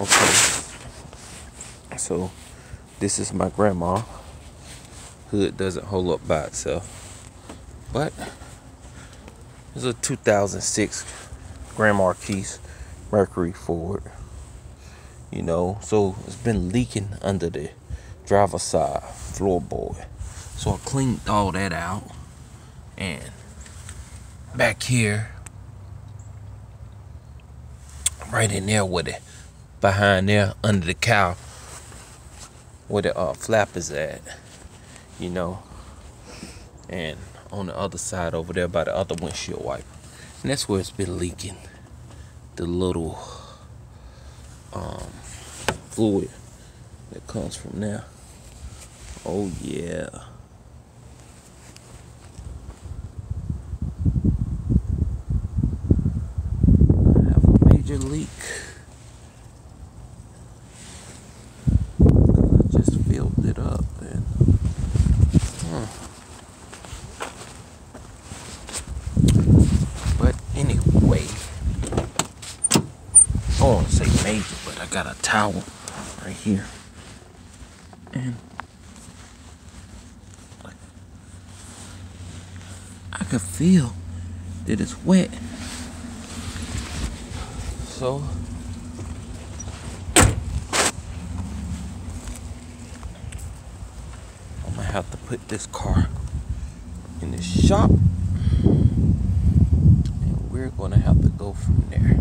Okay. So this is my grandma. Hood doesn't hold up by itself. But it's a 2006 Grand Marquis Mercury Ford. You know, so it's been leaking under the driver's side floorboard. So I cleaned all that out. And back here, right in there with it behind there under the cow where the uh, flap is at, you know, and on the other side over there by the other windshield wiper. And that's where it's been leaking the little um, fluid that comes from there. Oh, yeah. I have a major leak. I just filled it up and huh. but anyway I major but I got a towel right here. And I can feel that it's wet. So I'm gonna have to put this car in the shop. And we're gonna have to go from there.